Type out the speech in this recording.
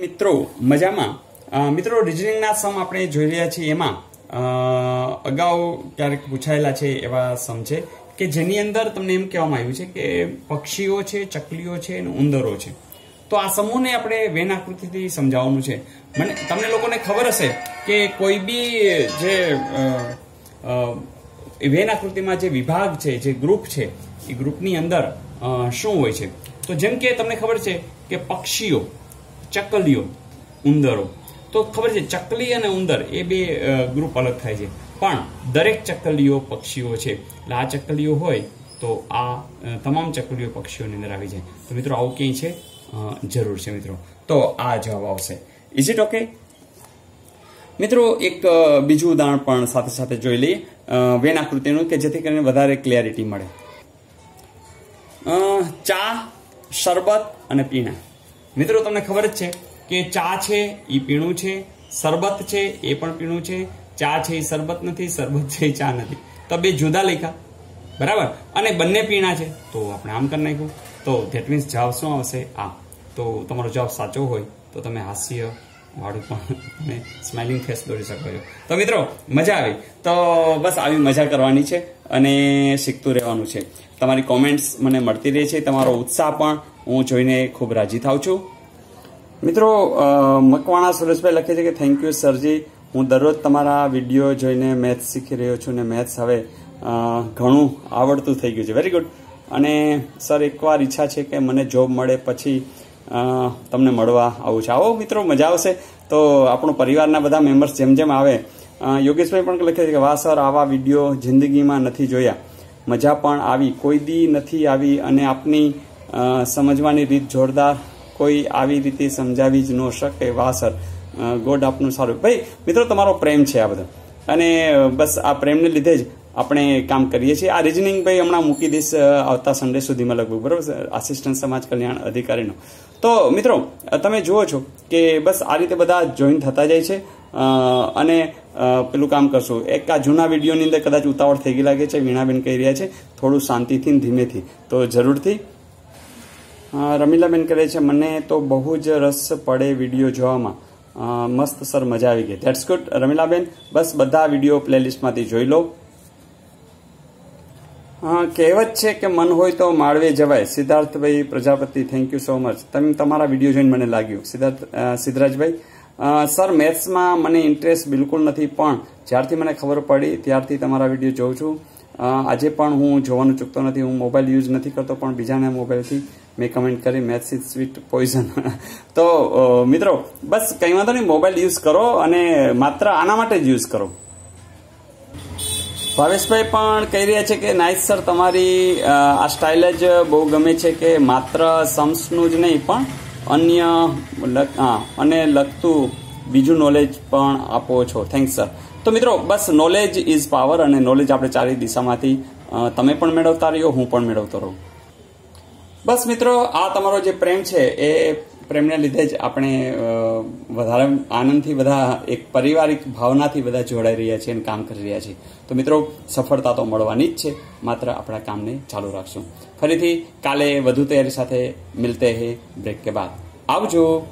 મિત્રો, મજામાં? મિત્રો રિઝનિંગના સમ આપણે જોઈ રહ્યા છીએ એમાં. અગાઉ ક્યારેક પૂછાયેલા છે એવા સમ છે કે જેની અંદર તમને એમ કહેવામાં આવ્યું છે કે પક્ષીઓ છે, ચકલીઓ છે, અને ઉંદરો છે. તો આ સમૂહને આપણે વેન આકૃતિથી સમજાવવાનું છે. મને, તમને લોકોને ખબર હશે કે કોઈ બી જે વેન આકૃતિમાં જે વિભાગ છે, જે ગ્રુપ છે, એ ગ્રુપની અંદર શું હોય છે? તો જેમ કે તમને ખબર છે કે પક્ષીઓ ચકલીઓ, ઉંદરો. તો ખબર છે, ચકલી અને ઉંદર એ બે ગ્રુપ અલગ થાય છે. પણ દરેક ચકલીઓ પક્ષીઓ છે. એટલે આ ચકલીઓ હોય તો આ તમામ ચકલીઓ પક્ષીઓની અંદર આવી જાય. તો મિત્રો, આવું ક્યાંય છે? જરૂર છે મિત્રો. તો આ જવાબ આવશે. ઇઝ ઇટ ઓકે મિત્રો, એક બીજું ઉદાહરણ પણ સાથે સાથે જોઈ લઈએ. વેન આકૃતિનું કે જેથી કરીને વધારે ક્લેરિટી મળે. ચા, શરબત અને પીણા. મિત્રો, તમને ખબર જ છે કે ચા છે એ પીણું છે, શરબત છે એ પણ પીણું છે, ચા છે એ શરબત નથી, શરબત છે એ ચા નથી. તો બે જુદા લેખા બરાબર? અને બંને પીણા છે. તો આપણે આમ કરી નાખ્યું. તો ધેટ મીન્સ જવાબ શું આવશે? આ. તો તમારો જવાબ સાચો હોય તો તમે હાસ્ય સ્માઇલિંગ ફેસ દોરી શકો છો. તો મિત્રો, મજા આવી. તો બસ આવી મજા કરવાની છે અને શીખતું રહેવાનું છે. તમારી કોમેન્ટ્સ મને મળતી રહે છે. તમારો ઉત્સાહ પણ હું જોઈને ખૂબ રાજી થાઉં છું. મિત્રો મકવાણા સુરેશભાઈ લખે છે કે થેન્ક યુ સરજી. હું દરરોજ તમારા વીડિયો જોઈને મેથ્સ શીખી રહ્યો છું અને મેથ્સ હવે ઘણું આવડતું થઈ ગયું છે. વેરી ગુડ અને સર, એકવાર ઈચ્છા છે કે મને જોબ મળે પછી તમને મળવા આવું છે. આવો મિત્રો, મજા આવશે. તો આપણો પરિવારના બધા મેમ્બર્સ જેમ જેમ આવે યોગેશભાઈ પણ લખે છે કે વાહ સર, આવા વીડિયો જિંદગીમાં નથી જોયા. મજા પણ આવી. કોઈ દી નથી આવી અને આપની સમજવાની રીત જોરદાર. કોઈ આવી રીતે સમજાવી જ ન શકે. વાહ સર. ગોડ આપનું સારું. ભાઈ, મિત્રો, તમારો પ્રેમ છે આ બધો. અને બસ આ પ્રેમને લીધે જ આપણે કામ કરીએ છીએ. આ રિઝનિંગ ભાઈ હમણાં મૂકી દઈશ આવતા સન્ડે સુધીમાં લગભગ, બરાબર આસિસ્ટન્ટ સમાજ કલ્યાણ અધિકારીનો. તો મિત્રો તમે જુઓ છો કે બસ આ રીતે બધા જોઈન થતા જાય છે. અને પેલું કામ કરશું. એક આ જૂના વિડીયોની અંદર કદાચ ઉતાવળ થઈ ગઈ લાગે છે, વીણાબેન કહી રહ્યા છે, થોડું શાંતિથી ધીમેથી. તો જરૂરથી. રમીલાબેન કરે છે, મને તો બહુ જ રસ પડે વીડિયો જોવામાં. મસ્ત સર, મજા આવી ગઈ. ધેટ્સ ગુડ રમીલાબેન, બસ બધા વીડિયો પ્લેલિસ્ટમાંથી જોઈ લો. અ, કહેવત છે કે મન હોય તો માળવે જવાય. સિદ્ધાર્થભાઈ Prajapati thank you so much તમે તમારા વીડિયો જોઈને મને લાગ્યું. સિદ્ધાર્થ સિદ્ધરાજભાઈ સર મેથ્સમાં મને ઇન્ટરેસ્ટ બિલકુલ નથી પણ જ્યારથી મને ખબર પડી ત્યારથી તમારા વીડિયો જોઉં છું. આજે પણ હું જોવાનું ચૂકતો નથી હું મોબાઈલ યુઝ નથી કરતો પણ બીજાના મોબાઈલથી મેં કમેન્ટ કરી મેથ્સ ઇઝ સ્વીટ પોઈઝન તો મિત્રો બસ કંઈ વાંધો નહીં મોબાઈલ યુઝ કરો અને માત્ર આના માટે જ યુઝ કરો. ભાવેશભાઈ પણ કહી રહ્યા છે કે નાઇસ સર, તમારી આ સ્ટાઇલ જ બહુ ગમે છે કે માત્ર સમ્સનું જ નહીં, પણ અન્ય અને લગતું બીજું નોલેજ પણ આપો છો. થેન્ક્સ સર તો મિત્રો, બસ નોલેજ ઇઝ પાવર અને નોલેજ આપણે ચારે દિશામાંથી તમે પણ મેળવતા રહ્યો, હું પણ મેળવતો રહું. બસ મિત્રો, આ તમારો જે પ્રેમ છે, એ પ્રેમને લીધે જ આપણે વધારે આનંદથી બધા એક પારિવારિક ભાવનાથી બધા જોડાઈ રહ્યા છીએ અને કામ કરી રહ્યા છીએ તો મિત્રો, સફળતા તો મળવાની જ છે, માત્ર આપણા કામને ચાલુ રાખશું. ફરીથી કાલે વધુ તૈયારી સાથે મિલતે હે બ્રેક કે બાદ. આવજો!